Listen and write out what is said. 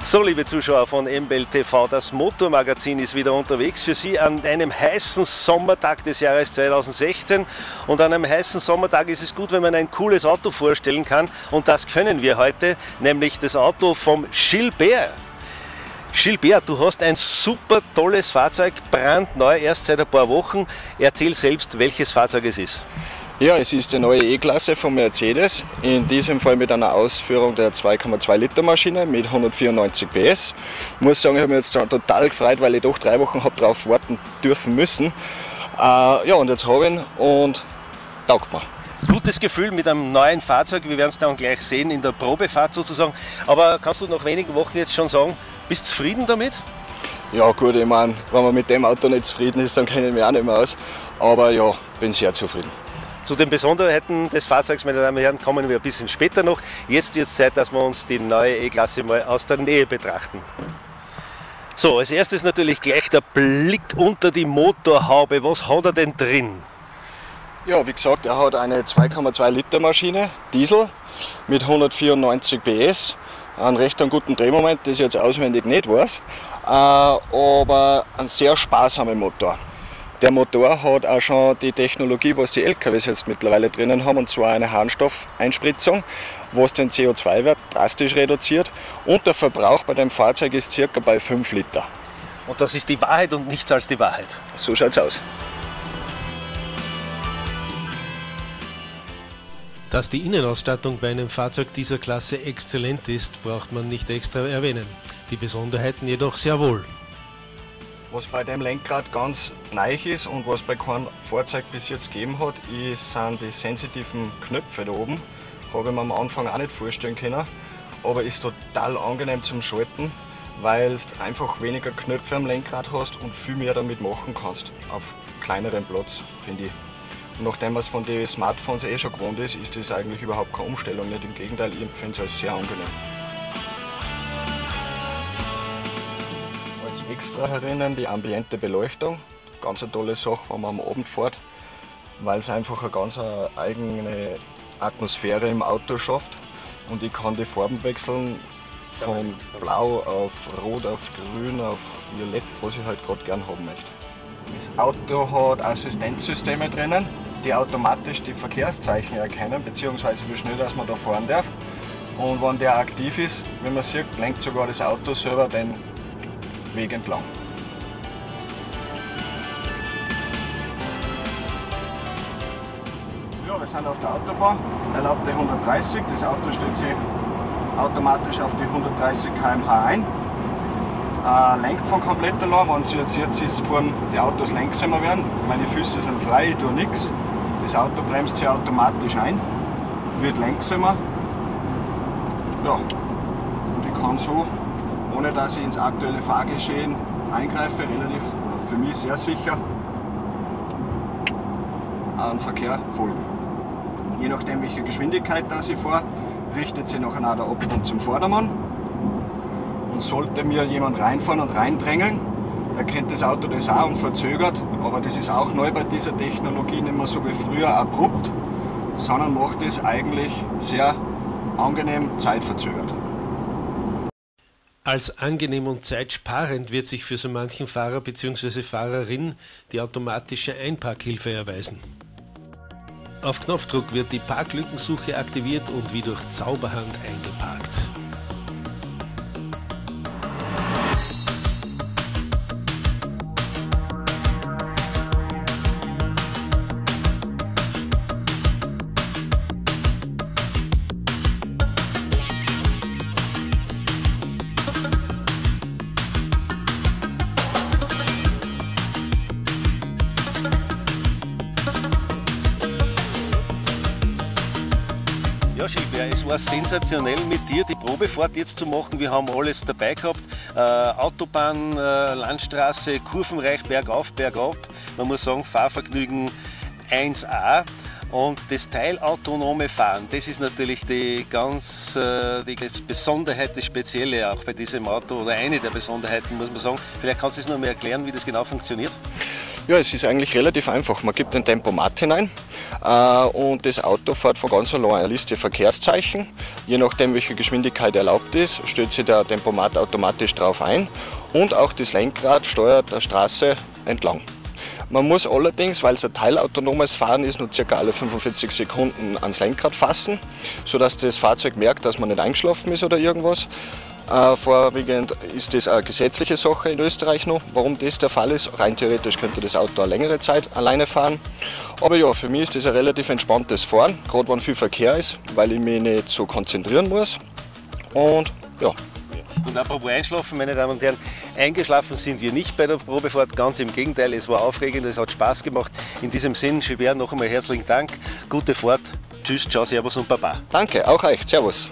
So, liebe Zuschauer von MBL TV, das Motormagazin ist wieder unterwegs für Sie an einem heißen Sommertag des Jahres 2016. Und an einem heißen Sommertag ist es gut, wenn man ein cooles Auto vorstellen kann. Und das können wir heute, nämlich das Auto vom Gilbert. Gilbert, du hast ein super tolles Fahrzeug, brandneu, erst seit ein paar Wochen. Erzähl selbst, welches Fahrzeug es ist. Ja, es ist die neue E-Klasse von Mercedes, in diesem Fall mit einer Ausführung der 2,2 Liter Maschine mit 194 PS. Ich muss sagen, ich habe mich jetzt schon total gefreut, weil ich doch drei Wochen habe darauf warten dürfen müssen. Äh, ja, und jetzt habe ich ihn und taugt mir. Gutes Gefühl mit einem neuen Fahrzeug, wir werden es dann gleich sehen in der Probefahrt sozusagen. Aber kannst du nach wenigen Wochen jetzt schon sagen, bist du zufrieden damit? Ja gut, ich meine, wenn man mit dem Auto nicht zufrieden ist, dann kenne ich mich auch nicht mehr aus. Aber ja, bin sehr zufrieden. Zu den Besonderheiten des Fahrzeugs, meine Damen und Herren, kommen wir ein bisschen später noch. Jetzt wird es Zeit, dass wir uns die neue E-Klasse mal aus der Nähe betrachten. So, als erstes natürlich gleich der Blick unter die Motorhaube. Was hat er denn drin? Ja, wie gesagt, er hat eine 2,2 Liter Maschine, Diesel, mit 194 PS, einen recht guten Drehmoment, das ich jetzt auswendig nicht weiß, äh, aber einen sehr sparsamen Motor. Der Motor hat auch schon die Technologie, was die LKWs jetzt mittlerweile drinnen haben, und zwar eine Harnstoffeinspritzung, was den CO2-Wert drastisch reduziert. Und der Verbrauch bei dem Fahrzeug ist circa bei 5 Liter. Und das ist die Wahrheit und nichts als die Wahrheit. So schaut es aus. Dass die Innenausstattung bei einem Fahrzeug dieser Klasse exzellent ist, braucht man nicht extra erwähnen. Die Besonderheiten jedoch sehr wohl. Was bei dem Lenkrad ganz neu ist und was bei keinem Fahrzeug bis jetzt gegeben hat, ist, sind die sensitiven Knöpfe da oben. Habe ich mir am Anfang auch nicht vorstellen können, aber ist total angenehm zum Schalten, weil du einfach weniger Knöpfe am Lenkrad hast und viel mehr damit machen kannst auf kleinerem Platz, finde ich. Und nachdem man es von den Smartphones eh schon gewohnt ist, ist das eigentlich überhaupt keine Umstellung. Nicht im Gegenteil, ich empfinde es als sehr angenehm. Extra herinnen die ambiente Beleuchtung. Ganz eine tolle Sache, wenn man am Abend fährt, weil es einfach eine ganz eigene Atmosphäre im Auto schafft. Und ich kann die Farben wechseln von blau auf rot, auf grün, auf violett, was ich halt gerade gern haben möchte. Das Auto hat Assistenzsysteme drinnen, die automatisch die Verkehrszeichen erkennen, beziehungsweise wie schnell dass man da fahren darf. Und wenn der aktiv ist, wie man sieht, lenkt sogar das Auto selber den Weg entlang. Ja, wir sind auf der Autobahn, erlaubte 130. Das Auto stellt sich automatisch auf die 130 km/h ein. Äh, lenkt von komplett allein, wenn Sie jetzt jetzt ist, fahren die Autos langsamer werden. Meine Füße sind frei, ich tue nichts. Das Auto bremst sich automatisch ein, wird langsamer. Ja, und ich kann so ohne dass ich ins aktuelle Fahrgeschehen eingreife, relativ für mich sehr sicher an Verkehr folgen. Je nachdem, welche Geschwindigkeit das ich fahre, richtet sich nachher der Abstand zum Vordermann. Und sollte mir jemand reinfahren und reindrängeln, erkennt das Auto das auch und verzögert. Aber das ist auch neu bei dieser Technologie, nicht mehr so wie früher abrupt, sondern macht es eigentlich sehr angenehm zeitverzögert. Als angenehm und zeitsparend wird sich für so manchen Fahrer bzw. Fahrerin die automatische Einparkhilfe erweisen. Auf Knopfdruck wird die Parklückensuche aktiviert und wie durch Zauberhand eingeparkt. Ja, Gilbert, es war sensationell mit dir die Probefahrt jetzt zu machen. Wir haben alles dabei gehabt. Äh, Autobahn, äh, Landstraße, kurvenreich, bergauf, bergab. Man muss sagen, Fahrvergnügen 1A. Und das teilautonome Fahren, das ist natürlich die ganz äh, die Besonderheit, das Spezielle auch bei diesem Auto oder eine der Besonderheiten, muss man sagen. Vielleicht kannst du es noch mal erklären, wie das genau funktioniert? Ja, es ist eigentlich relativ einfach. Man gibt ein Tempomat hinein, und das Auto fährt von ganz allein eine Liste Verkehrszeichen. Je nachdem, welche Geschwindigkeit erlaubt ist, stellt sich der Tempomat automatisch drauf ein und auch das Lenkrad steuert der Straße entlang. Man muss allerdings, weil es ein teilautonomes Fahren ist, nur ca. alle 45 Sekunden ans Lenkrad fassen, sodass das Fahrzeug merkt, dass man nicht eingeschlafen ist oder irgendwas. Äh, vorwiegend ist das eine gesetzliche Sache in Österreich noch, warum das der Fall ist. Rein theoretisch könnte das Auto eine längere Zeit alleine fahren. Aber ja, für mich ist das ein relativ entspanntes Fahren, gerade wenn viel Verkehr ist, weil ich mich nicht so konzentrieren muss. Und ja, und apropos Einschlafen, meine Damen und Herren, eingeschlafen sind wir nicht bei der Probefahrt, ganz im Gegenteil, es war aufregend, es hat Spaß gemacht. In diesem Sinn, Gilbert, noch einmal herzlichen Dank, gute Fahrt, tschüss, ciao, servus und baba. Danke, auch euch, servus.